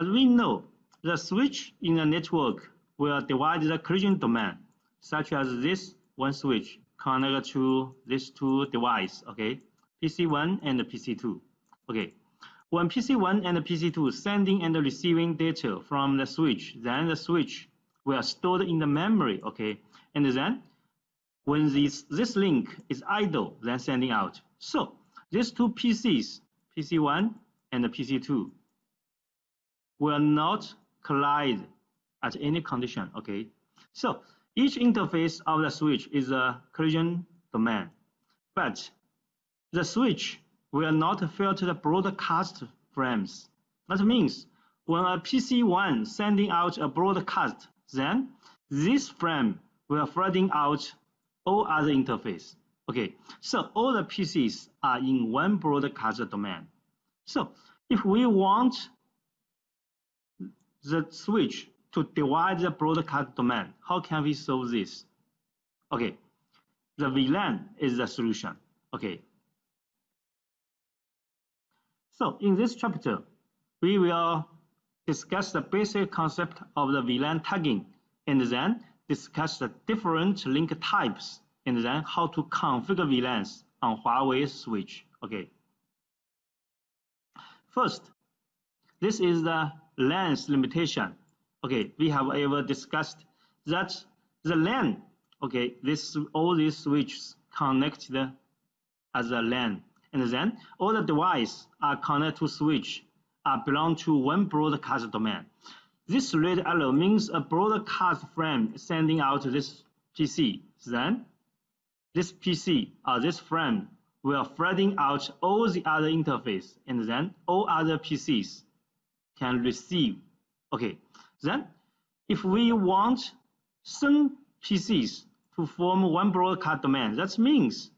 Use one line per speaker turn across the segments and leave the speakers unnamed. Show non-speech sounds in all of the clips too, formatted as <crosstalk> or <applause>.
As we know, the switch in a network will divide the collision domain, such as this one switch connected to these two devices, okay, PC1 and PC2. Okay, when PC1 and PC2 sending and receiving data from the switch, then the switch will stored in the memory, okay, and then when this, this link is idle, then sending out. So these two PCs, PC1 and PC2, will not collide at any condition, okay? So each interface of the switch is a collision domain, but the switch will not filter the broadcast frames. That means when a PC1 sending out a broadcast, then this frame will flooding out all other interface. Okay, so all the PCs are in one broadcast domain. So if we want the switch to divide the broadcast domain, how can we solve this? Okay, the VLAN is the solution. Okay. So in this chapter, we will discuss the basic concept of the VLAN tagging and then discuss the different link types and then how to configure VLANs on Huawei switch. Okay. First, this is the length limitation. Okay, we have ever discussed that the LAN, okay, this all these switches connected as a LAN, and then all the devices are connected to switch are belong to one broadcast domain. This red arrow means a broadcast frame sending out this PC. Then this PC or uh, this frame will flooding out all the other interface, and then all other PCs can receive. Okay, then if we want some PCs to form one broadcast domain, that means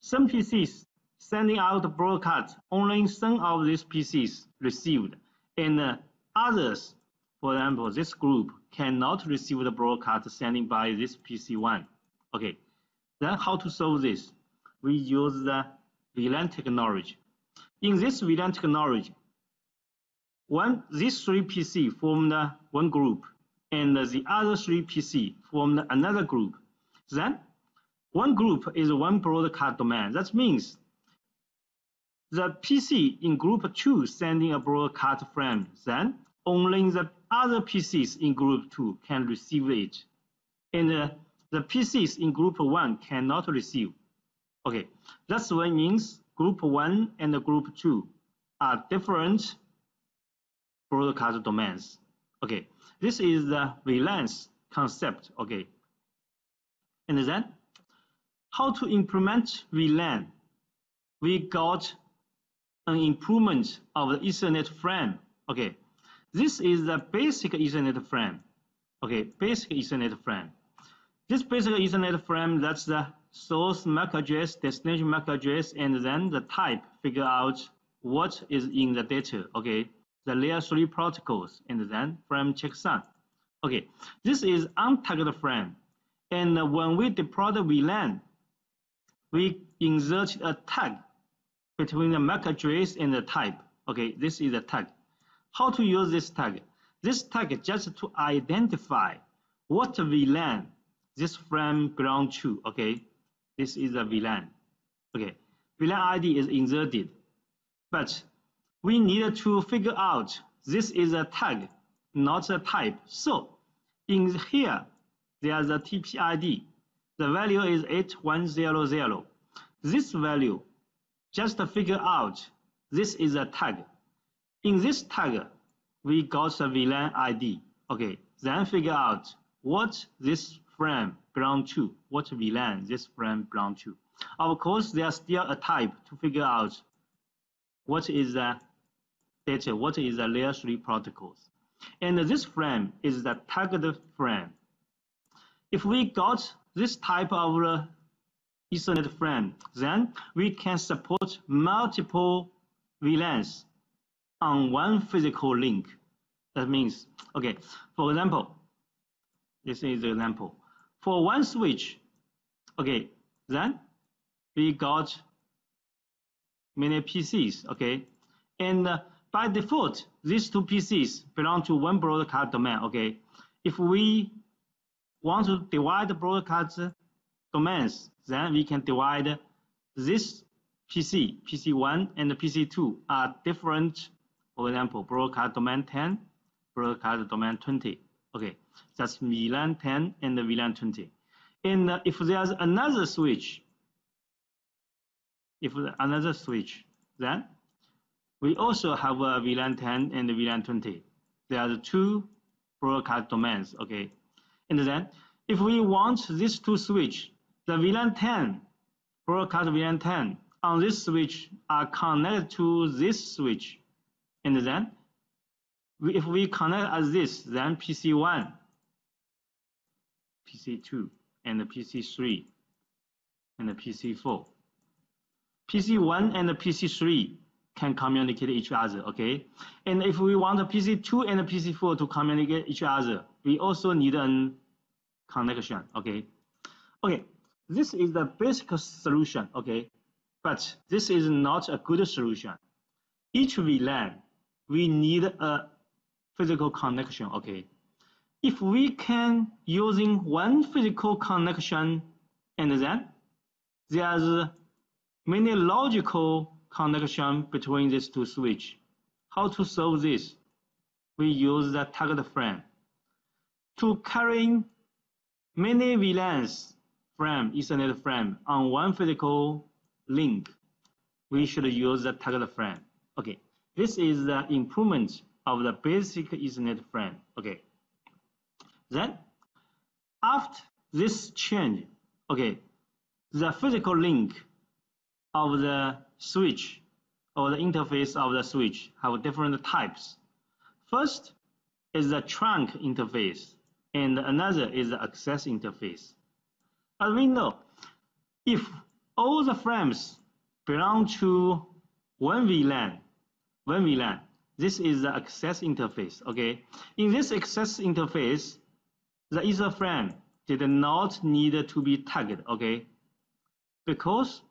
some PCs sending out broadcast, only some of these PCs received, and uh, others, for example, this group cannot receive the broadcast sending by this PC1. Okay, then how to solve this? We use the VLAN technology. In this VLAN technology, one, these three PC formed one group, and the other three PC formed another group. Then, one group is one broadcast domain. That means the PC in group 2 sending a broadcast frame, then only the other PCs in group 2 can receive it. And uh, the PCs in group 1 cannot receive. Okay, that's what means group 1 and group 2 are different broadcast domains. Okay, this is the VLANs concept. Okay, and then how to implement VLAN? We got an improvement of the Ethernet frame. Okay, this is the basic Ethernet frame. Okay, basic Ethernet frame. This basic Ethernet frame, that's the source MAC address, destination MAC address, and then the type, figure out what is in the data. Okay, the layer 3 protocols, and then frame checksum. Okay, this is untagged frame. And when we deploy the VLAN, we insert a tag between the MAC address and the type. Okay, this is a tag. How to use this tag? This tag just to identify what VLAN this frame belongs to. Okay, this is a VLAN. Okay, VLAN ID is inserted, but we need to figure out this is a tag, not a type. So in here, there's a TPID. The value is 8100. This value, just to figure out this is a tag. In this tag, we got the VLAN ID. Okay, then figure out what this frame belong to, what VLAN this frame belong to. Of course, there's still a type to figure out what is the what is the layer 3 protocols. And this frame is the tagged frame. If we got this type of Ethernet frame, then we can support multiple VLANs on one physical link. That means, okay, for example, this is the example. For one switch, okay, then we got many PCs, okay, and uh, by default, these two PCs belong to one broadcast domain, okay? If we want to divide broadcast domains, then we can divide this PC, PC1 and PC2 are different, for example, broadcast domain 10, broadcast domain 20. Okay, that's VLAN 10 and VLAN 20. And if there's another switch, if another switch, then we also have a VLAN 10 and VLAN 20. There are two broadcast domains, okay? And then if we want this to switch, the VLAN 10, broadcast VLAN 10 on this switch are connected to this switch. And then we, if we connect as this, then PC1, PC2, and PC3, and PC4. PC1 and PC3 can communicate each other, okay? And if we want a PC2 and a PC4 to communicate each other, we also need a connection, okay? Okay, this is the basic solution, okay? But this is not a good solution. Each VLAN, we need a physical connection, okay? If we can using one physical connection and then there's many logical connection between these two switch. How to solve this? We use the tagged frame. To carry many VLANs frame, Ethernet frame on one physical link, we should use the tagged frame. Okay, this is the improvement of the basic Ethernet frame. Okay, then after this change, okay, the physical link of the switch or the interface of the switch have different types. First is the trunk interface, and another is the access interface. As we know, if all the frames belong to one VLAN, one VLAN, this is the access interface, okay? In this access interface, the ether frame did not need to be tagged, okay? Because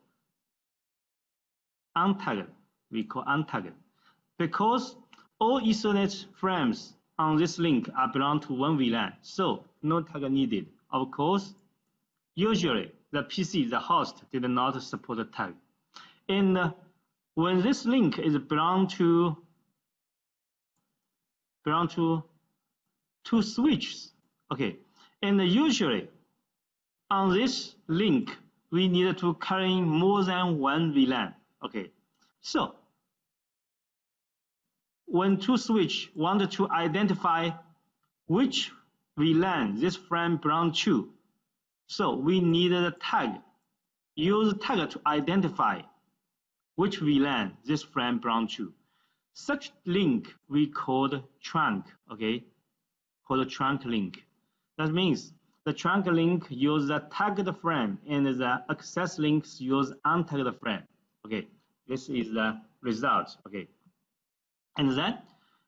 untagged, we call untagged, because all Ethernet frames on this link are belong to one VLAN, so no tag needed. Of course, usually the PC, the host, did not support the tag. And uh, when this link is belong to belong to two switches, okay, and usually on this link we need to carry more than one VLAN. Okay, so when two switch want to identify which VLAN this frame belongs to, so we need a tag. Use tag to identify which VLAN this frame belongs to. Such link we called trunk, okay, called trunk link. That means the trunk link use the tagged frame and the access links use untagged frame. Okay, this is the result. Okay, and then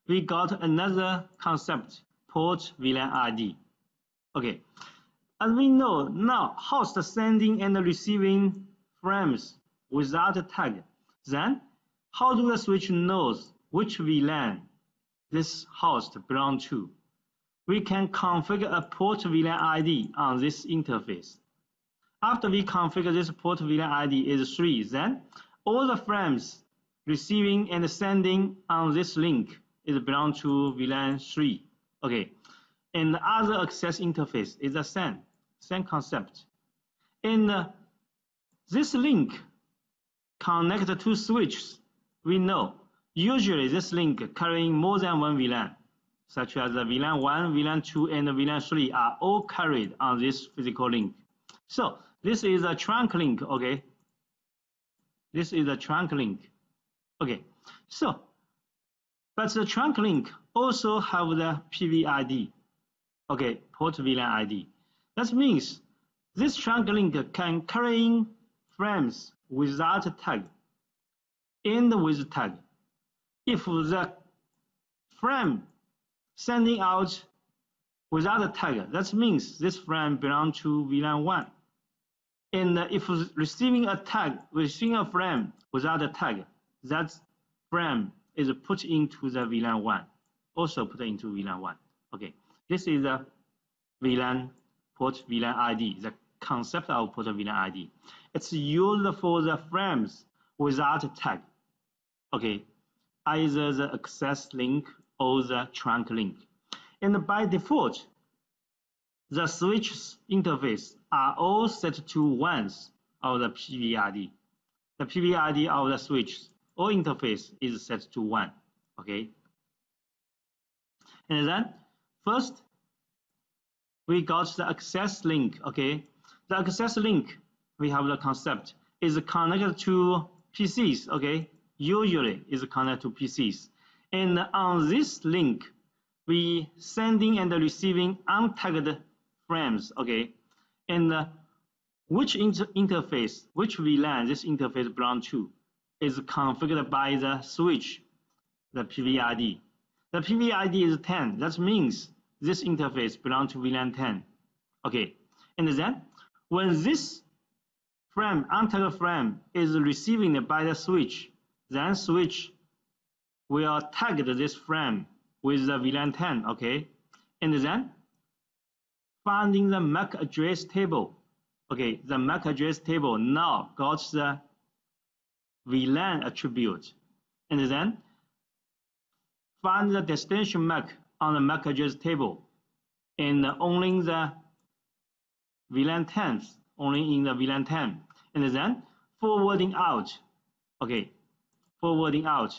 we got another concept, port VLAN ID. Okay, as we know now, host sending and receiving frames without a tag. Then, how do the switch knows which VLAN this host belong to? We can configure a port VLAN ID on this interface. After we configure this port VLAN ID is 3, then all the frames receiving and sending on this link is belong to VLAN 3. Okay, and the other access interface is the same, same concept. And uh, this link connect to switches. We know usually this link carrying more than one VLAN, such as the VLAN 1, VLAN 2, and VLAN 3 are all carried on this physical link. So this is a trunk link, okay? This is a trunk link. Okay, so, but the trunk link also have the PVID, okay, port VLAN ID. That means this trunk link can carry in frames without a tag and with tag. If the frame sending out without a tag, that means this frame belongs to VLAN 1. And if receiving a tag, receiving a frame without a tag, that frame is put into the VLAN 1, also put into VLAN 1. Okay, this is the VLAN port VLAN ID, the concept of port VLAN ID. It's used for the frames without a tag. Okay, either the access link or the trunk link. And by default, the switch interface are all set to ones of the PVID. The PVID of the switch or interface is set to one. Okay. And then first we got the access link. Okay. The access link we have the concept is connected to PCs. Okay. Usually is connected to PCs. And on this link, we sending and receiving untagged frames. Okay. And uh, which inter interface, which VLAN this interface belongs to, is configured by the switch, the PVID. The PVID is 10. That means this interface belongs to VLAN 10. Okay, and then when this frame, untagged frame, is receiving by the switch, then switch will tag this frame with the VLAN 10. Okay, and then finding the MAC address table Okay, the MAC address table now got the uh, VLAN attribute. And then find the destination MAC on the MAC address table and only the VLAN 10, only in the VLAN 10. And then forwarding out, okay, forwarding out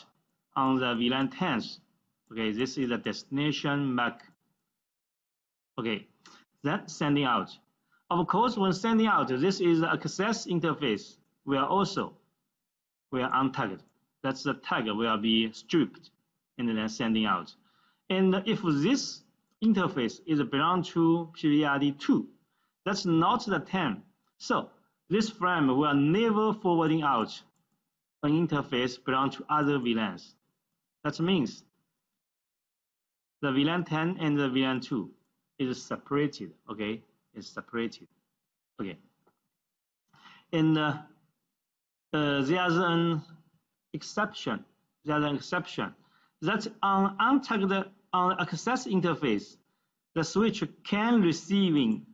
on the VLAN 10. Okay, this is the destination MAC. Okay, then sending out. Of course, when sending out, this is the access interface. We are also we are untagged. That's the tag will be stripped and then sending out. And if this interface is belong to PVID2, that's not the 10. So this frame will never forwarding out an interface belong to other VLANs. That means the VLAN 10 and the VLAN 2 is separated, okay? is separated. Okay. And uh, uh, there's an exception. There's an exception that on untagged on access interface, the switch can receiving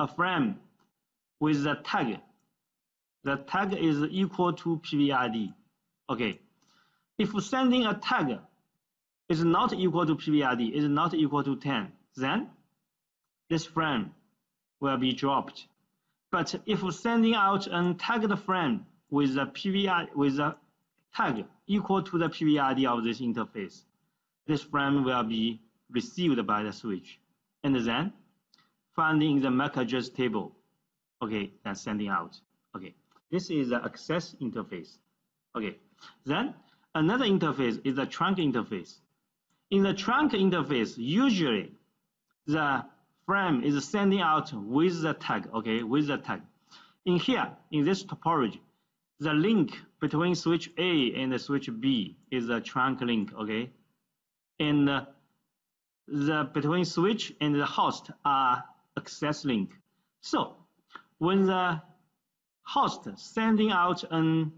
a frame with the tag. The tag is equal to PVID. Okay. If sending a tag is not equal to PVID, is not equal to 10, then this frame will be dropped. But if sending out an tagged frame with a PVR with a tag equal to the PVID of this interface, this frame will be received by the switch. And then finding the MAC address table. Okay, then sending out. Okay, this is the access interface. Okay, then another interface is the trunk interface. In the trunk interface, usually the frame is sending out with the tag, okay, with the tag. In here, in this topology, the link between switch A and switch B is a trunk link, okay? And uh, the between switch and the host are access link. So when the host sending out an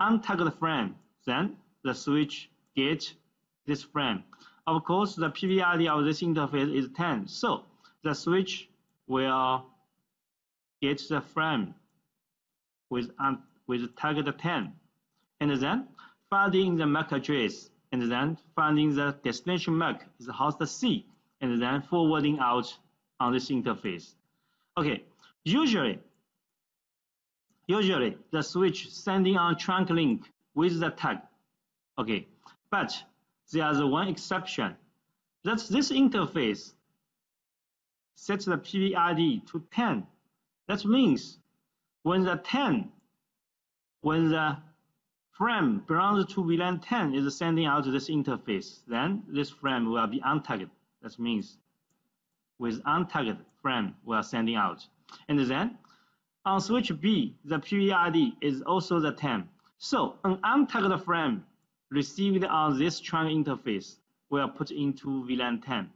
untagged frame, then the switch gets this frame. Of course, the PVID of this interface is 10, so the switch will get the frame with, um, with target 10, and then finding the MAC address, and then finding the destination MAC is host C, and then forwarding out on this interface. Okay, usually, usually the switch sending on trunk link with the tag. Okay, but there's one exception. That's this interface sets the PVID to 10. That means when the 10, when the frame belongs to VLAN 10 is sending out this interface, then this frame will be untagged. That means with untagged frame we are sending out. And then on switch B, the PVID is also the 10. So an untagged frame received on this trunk interface will put into VLAN 10,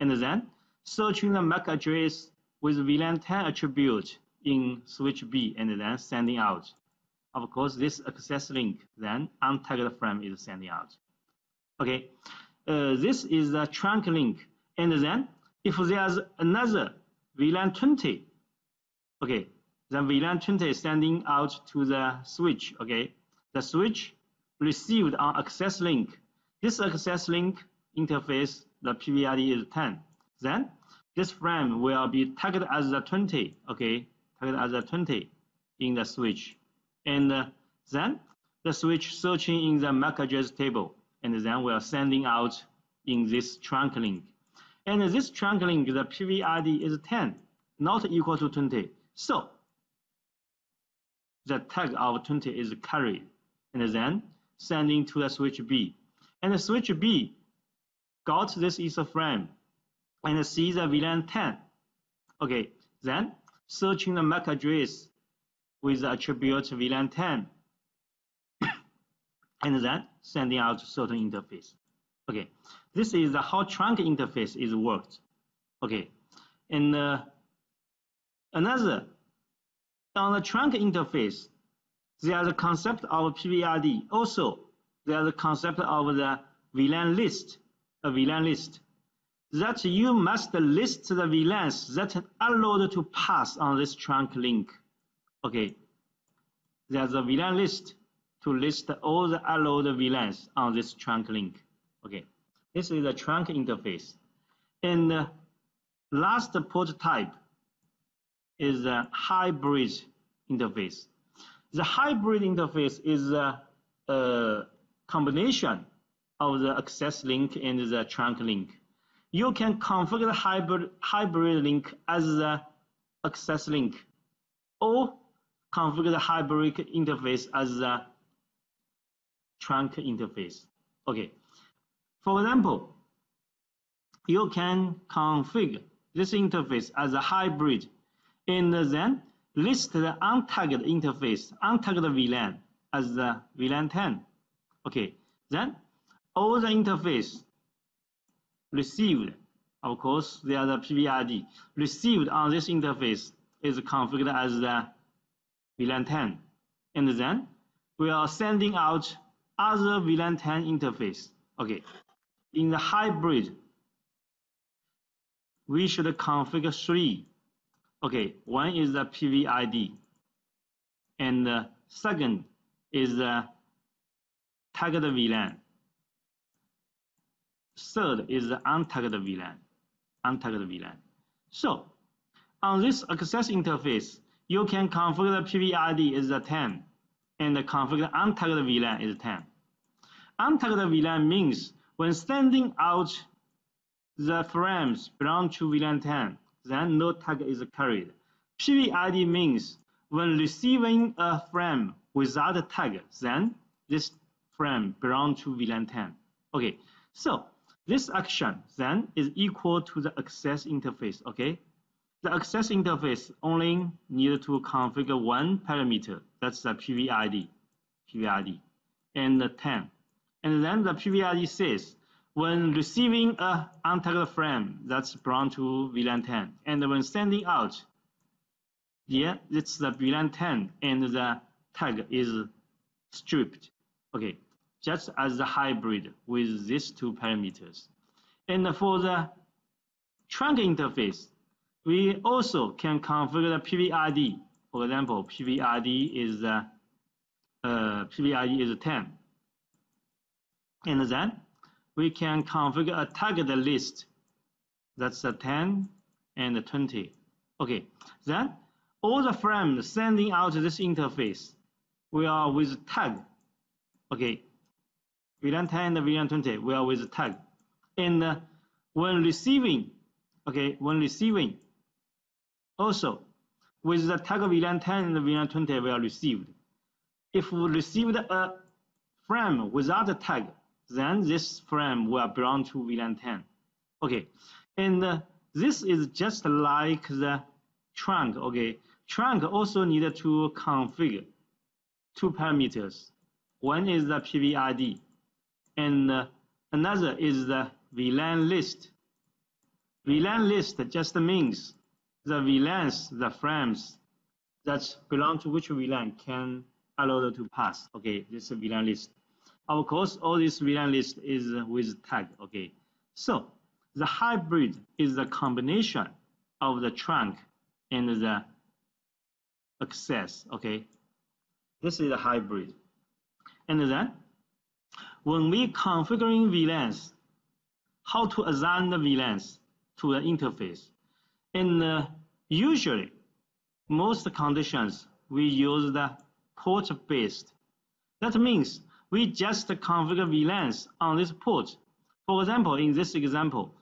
and then searching the MAC address with VLAN 10 attribute in switch B and then sending out. of course, this access link, then untagged frame is sending out. Okay, uh, this is the trunk link. And then if there's another VLAN 20, okay, then VLAN 20 is sending out to the switch, okay. The switch received on access link. This access link interface, the PVID is 10. Then this frame will be tagged as the 20, okay, tagged as a 20 in the switch. And uh, then the switch searching in the MAC address table, and then we are sending out in this trunk link. And this trunk link, the PVID is 10, not equal to 20. So the tag of 20 is carried, and then sending to the switch B. And the switch B got this ether frame and see the VLAN 10. Okay, then searching the MAC address with the attribute VLAN 10 <coughs> and then sending out certain interface. Okay, this is how trunk interface is worked. Okay, and uh, another on the trunk interface, there's a concept of PVID. Also, there's a concept of the VLAN list, a VLAN list that you must list the VLANs that allowed to pass on this trunk link. Okay, there's a VLAN list to list all the allowed VLANs on this trunk link. Okay, this is the trunk interface. And uh, the last port type is a hybrid interface. The hybrid interface is a, a combination of the access link and the trunk link. You can configure the hybrid, hybrid link as the access link or configure the hybrid interface as the trunk interface. Okay. For example, you can configure this interface as a hybrid and then list the untagged interface, untagged VLAN as the VLAN 10. Okay, then all the interface received, of course, they are the received on this interface is configured as the VLAN 10. And then we are sending out other VLAN 10 interface. Okay, in the hybrid, we should configure three. Okay, one is the PVID, and the second is the tagged VLAN. Third is the untagged VLAN, untagged VLAN. So on this access interface, you can configure the PVID is the 10 and configure untagged VLAN is 10. Untagged VLAN means when sending out the frames belong to VLAN 10, then no tag is carried. PVID means when receiving a frame without a tag, then this frame belongs to VLAN 10. Okay, so this action then is equal to the access interface, okay? The access interface only need to configure one parameter, that's the PVID, PVID, and the 10. And then the PVID says, when receiving a untagged frame that's belong to VLAN 10, and when sending out, yeah, it's the VLAN 10, and the tag is stripped. Okay, just as the hybrid with these two parameters. And for the trunk interface, we also can configure the PVID. For example, PVID is uh, uh, is 10. And then we can configure a target list. That's the 10 and the 20. Okay, then all the frames sending out this interface we are with tag. Okay, VLAN 10 and VLAN 20 we are with tag. And uh, when receiving, okay, when receiving, also, with the tag VLAN 10 and VLAN 20 were received. If we received a frame without a tag, then this frame will belong to VLAN 10. Okay, and uh, this is just like the trunk. Okay, trunk also needed to configure two parameters. One is the PVID, and uh, another is the VLAN list. VLAN list just means the VLANs, the frames that belong to which VLAN can allowed to pass. Okay, this is VLAN list. Of course, all this VLAN list is with tag. Okay, so the hybrid is the combination of the trunk and the access. Okay, this is a hybrid. And then when we configuring VLANs, how to assign the VLANs to the interface. And uh, usually, most conditions, we use the port-based. That means we just configure VLANs on this port. For example, in this example,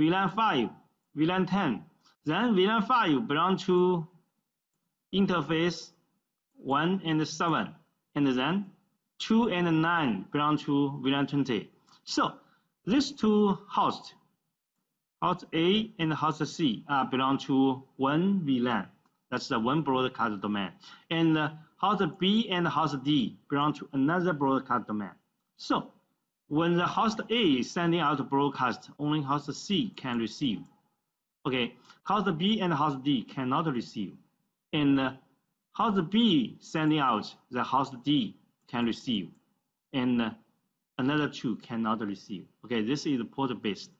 VLAN 5, VLAN 10, then VLAN 5 belong to interface 1 and 7, and then 2 and 9 belong to VLAN 20. So these two hosts, host A and host C, uh, belong to one VLAN. That's the one broadcast domain. And uh, host B and host D belong to another broadcast domain. So when the host A is sending out a broadcast, only host C can receive. Okay, host B and host D cannot receive. And uh, host B sending out, the host D can receive. And uh, another two cannot receive. Okay, this is port-based.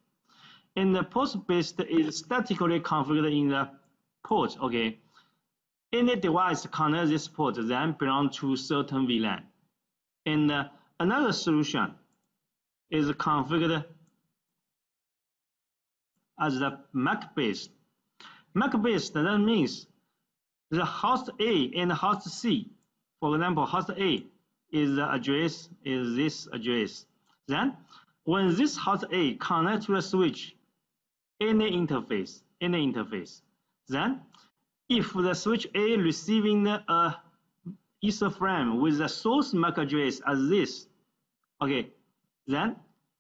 And the port-based is statically configured in the port. Okay, any device connect this port then belong to certain VLAN. And uh, another solution is configured as the MAC-based. MAC-based that means the host A and host C. For example, host A is the address is this address. Then when this host A connects to the switch, any interface, any interface, then if the switch A receiving a Ether frame with the source MAC address as this, okay, then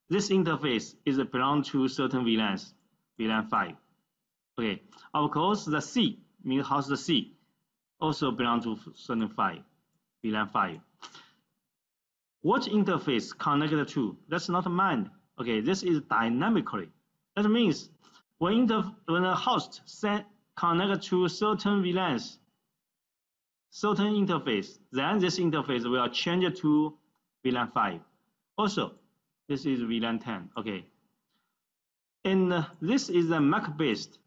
this interface is belong to certain VLANs, VLAN 5. Okay, of course the C, means host C, also belong to certain 5, VLAN 5. What interface connected to? That's not mine. Okay, this is dynamically. That means when, the when a host send, connect to certain VLANs, certain interface, then this interface will change to VLAN 5. Also, this is VLAN 10. Okay. And uh, this is a MAC-based,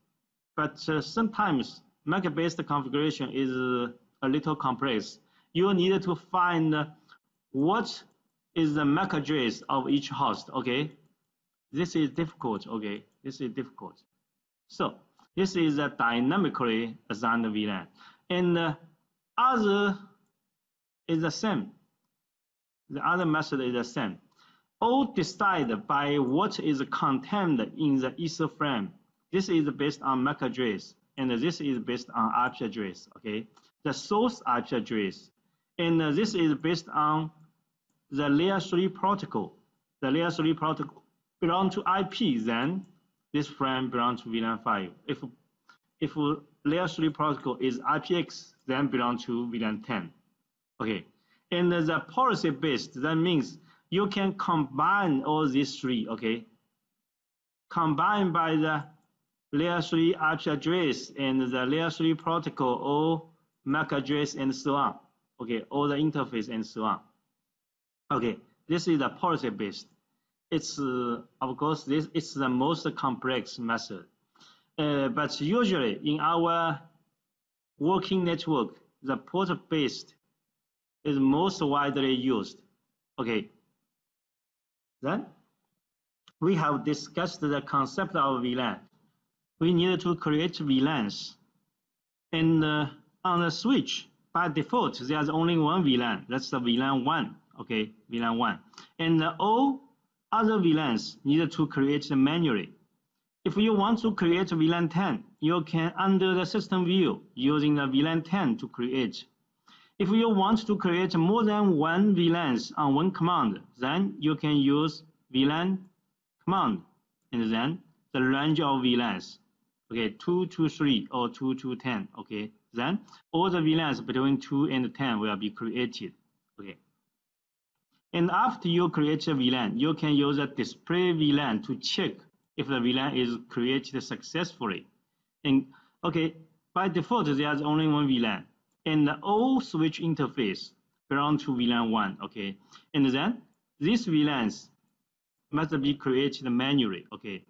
but uh, sometimes MAC-based configuration is a little complex. You need to find what is the MAC address of each host, okay? This is difficult, okay? This is difficult. So this is a dynamically assigned VLAN. And the other is the same. The other method is the same. All decided by what is contained in the Ether frame. This is based on MAC address, and this is based on IP address, okay? The source IP address, and uh, this is based on the layer 3 protocol. The layer 3 protocol belong to IP, then this frame belongs to VLAN 5. If, if layer 3 protocol is IPX, then belong to VLAN 10. Okay, and the policy based, that means you can combine all these three, okay? Combine by the layer 3 IP address and the layer 3 protocol or MAC address and so on. Okay, all the interface and so on. Okay, this is the policy based. It's uh, of course this is the most complex method, uh, but usually in our working network, the port based is most widely used. Okay. Then we have discussed the concept of VLAN. We need to create VLANs. And uh, on the switch, by default, there's only one VLAN. That's the VLAN 1 okay, VLAN 1. And all other VLANs need to create manually. If you want to create VLAN 10, you can under the system view using the VLAN 10 to create. If you want to create more than one VLANs on one command, then you can use VLAN command and then the range of VLANs. Okay, 2 to 3 or 2 to 10. Okay, then all the VLANs between 2 and 10 will be created. Okay. And after you create a VLAN, you can use a display VLAN to check if the VLAN is created successfully. And okay, by default, there's only one VLAN. And the all switch interface belong to VLAN 1, okay? And then this VLANs must be created manually, okay?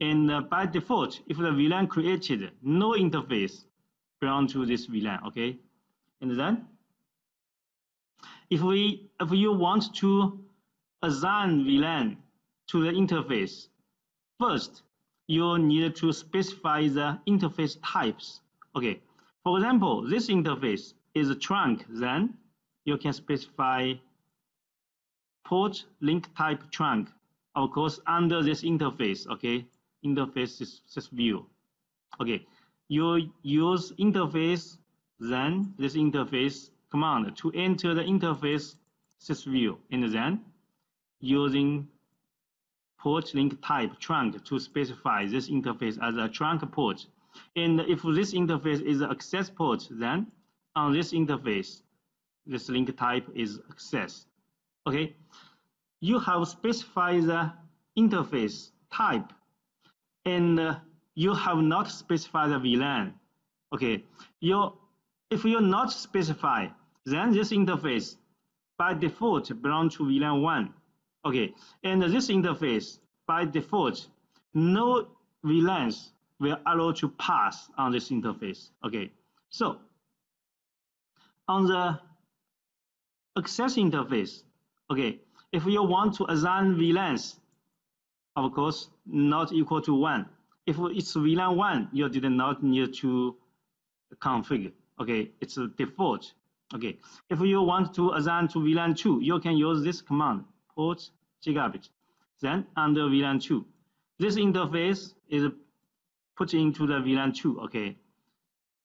And uh, by default, if the VLAN created no interface belong to this VLAN, okay? And then if we if you want to assign VLAN to the interface, first you need to specify the interface types. Okay, for example, this interface is a trunk, then you can specify port link type trunk, of course, under this interface, okay, interface sys view. Okay, you use interface, then this interface command to enter the interface sysview and then using port link type trunk to specify this interface as a trunk port. And if this interface is access port, then on this interface, this link type is access. Okay, you have specified the interface type and uh, you have not specified the VLAN. Okay, you if you not specify, then this interface by default belongs to VLAN 1. Okay, and this interface by default, no VLANs will allow to pass on this interface. Okay, so on the access interface, okay, if you want to assign VLANs, of course, not equal to 1. If it's VLAN 1, you did not need to configure. Okay, it's a default. Okay, if you want to assign to VLAN 2, you can use this command, port gigabit. Then under VLAN 2, this interface is put into the VLAN 2, okay?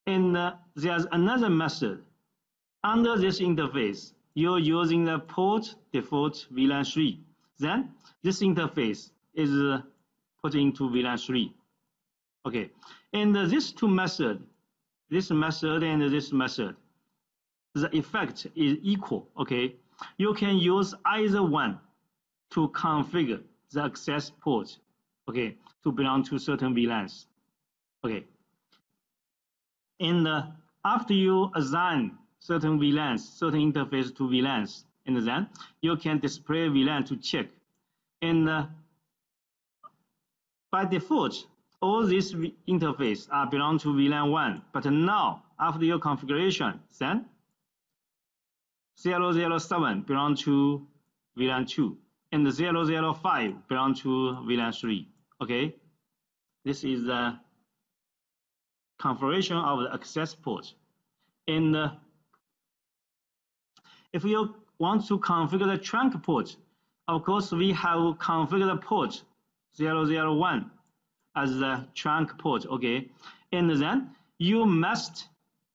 And uh, there's another method. Under this interface, you're using the port default VLAN 3. Then this interface is uh, put into VLAN 3. Okay, and uh, these two methods, this method and this method, the effect is equal, okay? You can use either one to configure the access port, okay, to belong to certain VLANs, okay. And uh, after you assign certain VLANs, certain interface to VLANs, and then you can display VLAN to check. And uh, by default, all these interfaces are belong to VLAN 1, but now after your configuration, then 007 belong to VLAN 2 and 005 belong to VLAN 3. Okay, this is the configuration of the access port. And if you want to configure the trunk port, of course, we have configured the port 001 as the trunk port, okay? And then you must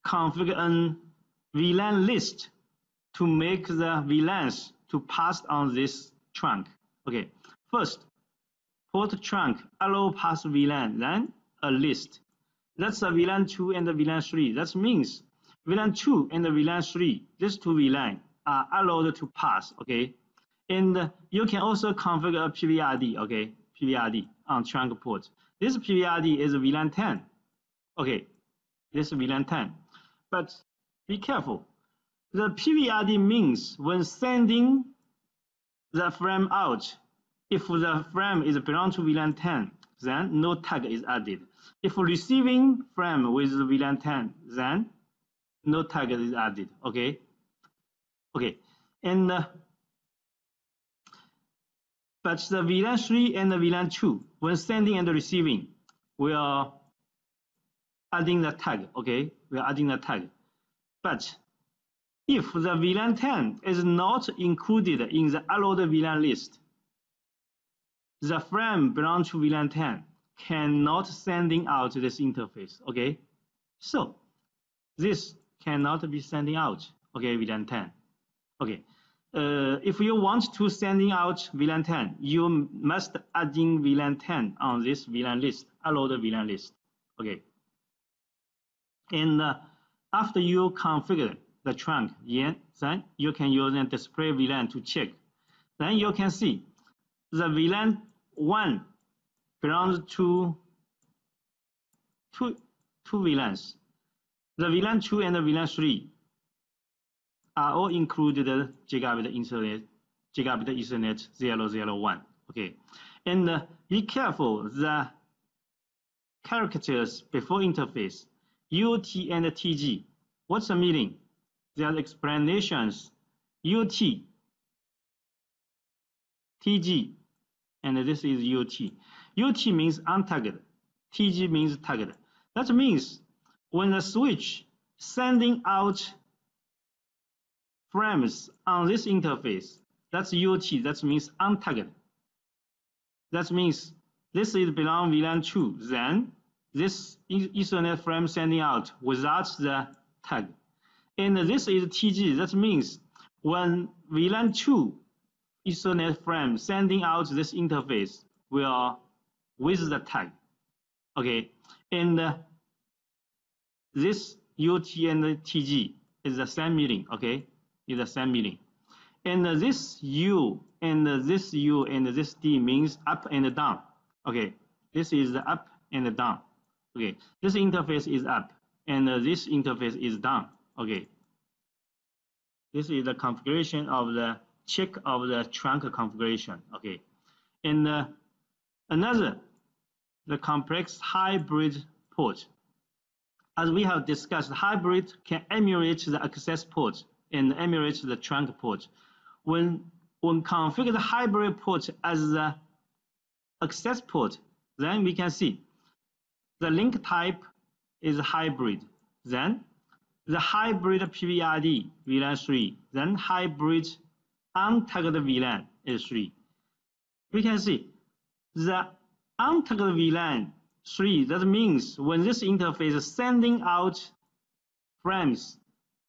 configure a VLAN list to make the VLANs to pass on this trunk. Okay, first, port trunk allow pass VLAN, then a list. That's the VLAN 2 and the VLAN 3. That means VLAN 2 and the VLAN 3, these two VLAN are allowed to pass, okay? And you can also configure a PVID, okay? PVID on trunk port. This PVID is VLAN 10. Okay, this is VLAN 10. But be careful. The PVID means when sending the frame out, if the frame is belong to VLAN 10, then no tag is added. If receiving frame with VLAN 10, then no tag is added. Okay. Okay. And uh, but the VLAN 3 and the VLAN 2, when sending and receiving, we are adding the tag. Okay, we are adding the tag. But if the VLAN 10 is not included in the allowed VLAN list, the frame belong to VLAN 10 cannot sending out this interface, okay? So this cannot be sending out, okay, VLAN 10. Okay, uh, if you want to sending out VLAN 10, you must add in VLAN 10 on this VLAN list, allowed VLAN list, okay? And uh, after you configure the trunk, yeah, then you can use the display VLAN to check. Then you can see the VLAN 1 belongs to two, two VLANs. The VLAN 2 and the VLAN 3 are all included gigabit Ethernet, gigabit Ethernet 001. Okay, and uh, be careful the characters before interface UT and TG. What's the meaning? There are explanations. UT, TG, and this is UT. UT means untagged. TG means tagged. That means when the switch sending out frames on this interface, that's UT, that means untagged. That means this is belong VLAN 2, then this Ethernet frame sending out without the tag. And this is TG, that means when VLAN 2 Ethernet frame sending out this interface will with the tag. Okay, and uh, this UT and TG is the same meaning, okay, is the same meaning. And uh, this U and uh, this U and this D means up and down. Okay, this is the up and down. Okay, this interface is up and uh, this interface is down. Okay, this is the configuration of the check of the trunk configuration. Okay, and uh, another, the complex hybrid port. As we have discussed, hybrid can emulate the access port and emulate the trunk port. When when configure the hybrid port as the access port, then we can see the link type is hybrid. Then the hybrid PVID VLAN 3, then hybrid untagged VLAN is 3. We can see the untagged VLAN 3, that means when this interface is sending out frames,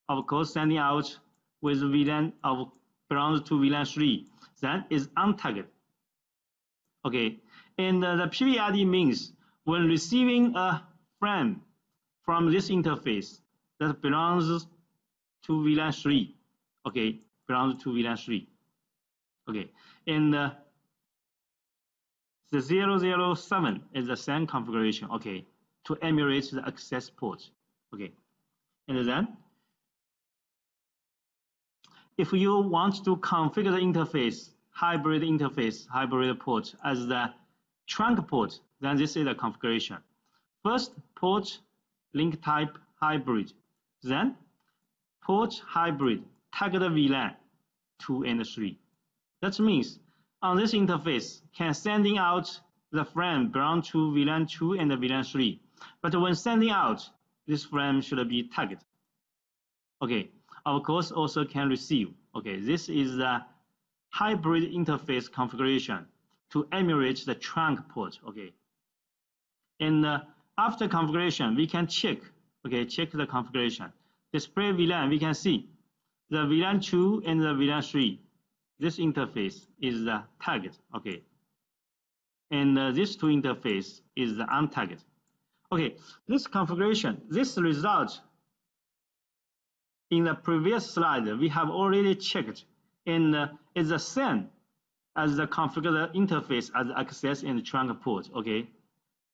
of course sending out with VLAN of belongs to VLAN 3, then is untagged. Okay, and uh, the PVID means when receiving a frame from this interface that belongs to VLAN 3, okay, belongs to VLAN 3. Okay, and uh, the 007 is the same configuration, okay, to emulate the access port, okay. And then, if you want to configure the interface, hybrid interface, hybrid port as the trunk port, then this is the configuration. First, port link type hybrid. Then, port hybrid tagged VLAN 2 and 3. That means on this interface can sending out the frame belong to VLAN 2 and VLAN 3. But when sending out, this frame should be tagged. Okay, of course also can receive. Okay, this is the hybrid interface configuration to emulate the trunk port. Okay, and uh, after configuration, we can check, okay, check the configuration. Display VLAN, we can see the VLAN 2 and the VLAN 3. This interface is the target, okay. And uh, this two interface is the untagged. Okay, this configuration, this result in the previous slide, we have already checked and uh, it's the same as the configured interface as access and trunk port, okay.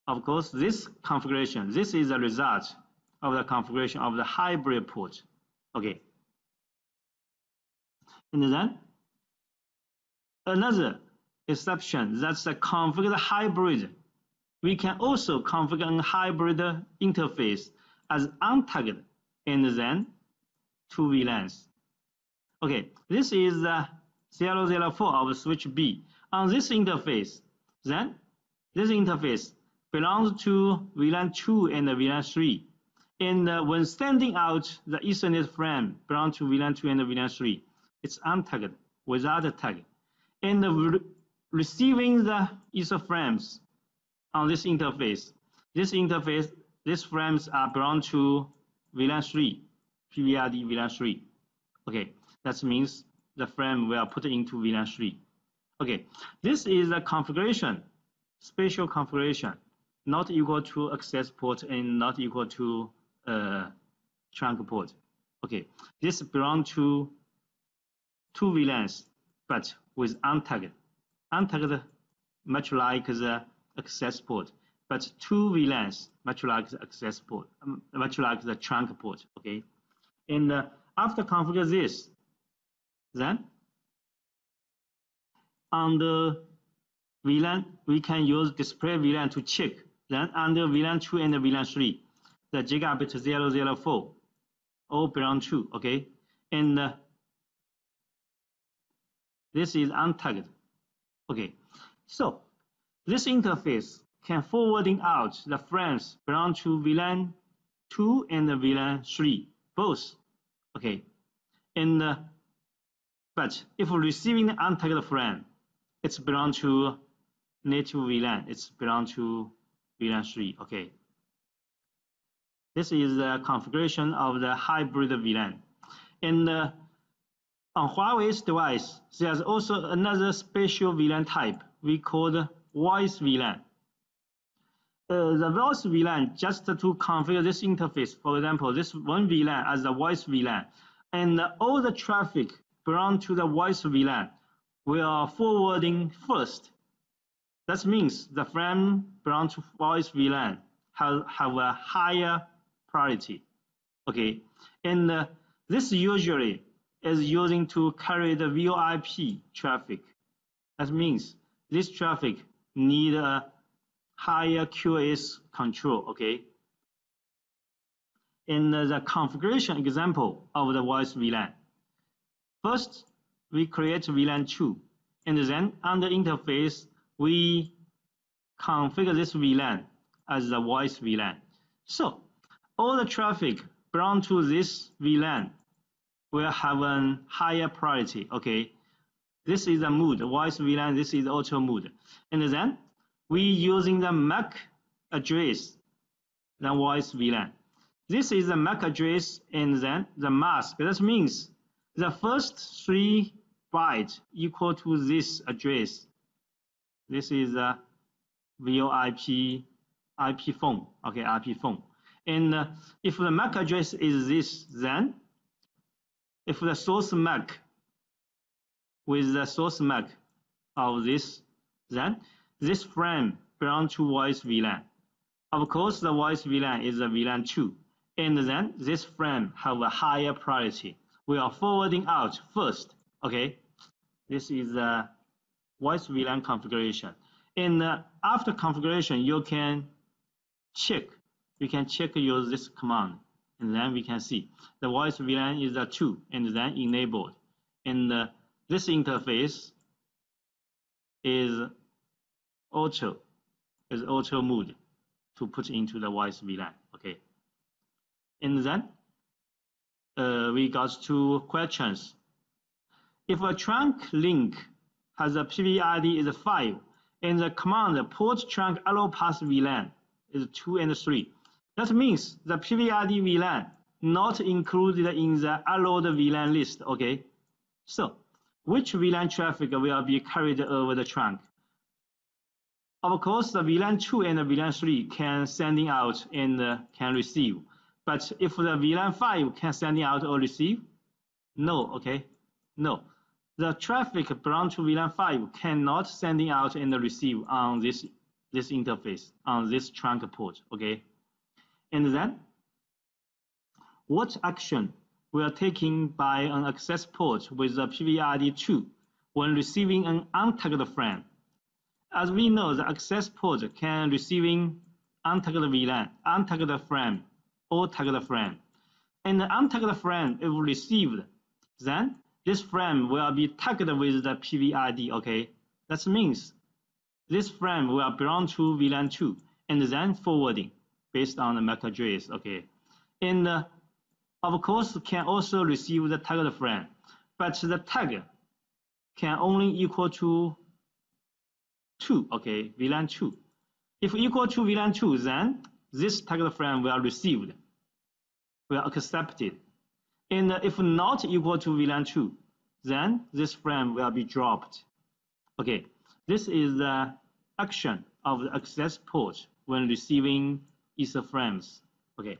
Of course, this configuration, this is the result of the configuration of the hybrid port. Okay. And then another exception, that's the configured hybrid. We can also configure a hybrid interface as untagged and then two VLANs. Okay, this is the 004 of switch B. On this interface, then this interface belongs to VLAN 2 and VLAN 3. And uh, when sending out the Ethernet frame to VLAN 2 and VLAN 3, it's untagged without a tag. And re receiving the Ether frames on this interface, this interface, these frames are belong to VLAN 3, PVID VLAN 3. Okay, that means the frame will put into VLAN 3. Okay, this is the configuration, spatial configuration not equal to access port and not equal to uh, trunk port. Okay, this belong to two VLANs, but with untagged. Untagged, much like the access port, but two VLANs, much like the access port, um, much like the trunk port. Okay, and uh, after configure this, Then under VLAN, we can use display VLAN to check. Then under VLAN 2 and VLAN 3, the gigabit 004 all belong true, okay? And uh, this is untagged, okay? So this interface can forwarding out the frames belong to VLAN 2 and VLAN 3, both, okay? And uh, but if receiving the untagged frame, it's belong to native VLAN, it's belong to VLAN 3, okay? This is the configuration of the hybrid VLAN. And uh, on Huawei's device, there's also another special VLAN type we call voice VLAN. Uh, the voice VLAN, just to configure this interface, for example, this one VLAN as a voice VLAN, and all the traffic belong to the voice VLAN, we are forwarding first. That means the frame belong to voice VLAN have, have a higher priority. Okay, and uh, this usually is using to carry the VoIP traffic. That means this traffic need a higher QoS control. Okay. In the configuration example of the voice VLAN, first we create VLAN 2, and then under interface we configure this VLAN as the voice VLAN. So all the traffic belong to this VLAN will have a higher priority, okay? This is the mode, voice VLAN, this is auto mode. And then we using the MAC address, the voice VLAN. This is the MAC address and then the mask. That means the first three bytes equal to this address. This is a VoIP IP phone, okay, IP phone. And uh, if the MAC address is this, then if the source MAC with the source MAC of this, then this frame belongs to voice VLAN. Of course, the voice VLAN is a VLAN 2, and then this frame have a higher priority. We are forwarding out first, okay? This is the voice VLAN configuration. And uh, after configuration, you can check we can check use this command and then we can see. The voice VLAN is a 2 and then enabled. And uh, this interface is auto is auto mode to put into the voice VLAN okay? And then uh, we got two questions. If a trunk link has a PVID is 5 and the command port trunk allow pass VLAN is 2 and 3 that means the PVID VLAN not included in the allowed VLAN list, okay? So, which VLAN traffic will be carried over the trunk? Of course, the VLAN 2 and the VLAN 3 can sending out and uh, can receive. But if the VLAN 5 can sending out or receive, no, okay? No. The traffic belong to VLAN 5 cannot sending out and receive on this, this interface, on this trunk port, okay? And then, what action we are taking by an access port with the PVID2 when receiving an untagged frame? As we know, the access port can receiving untagged VLAN, untagged frame, or tagged frame. And the untagged frame if received, then this frame will be tagged with the PVID, okay? That means this frame will belong to VLAN 2 and then forwarding based on the MAC address, okay? And uh, of course, can also receive the tagged frame, but the tag can only equal to 2, okay, VLAN 2. If equal to VLAN 2, then this tagged frame will received, will accepted. And if not equal to VLAN 2, then this frame will be dropped. Okay, this is the action of the access port when receiving is frames. Okay.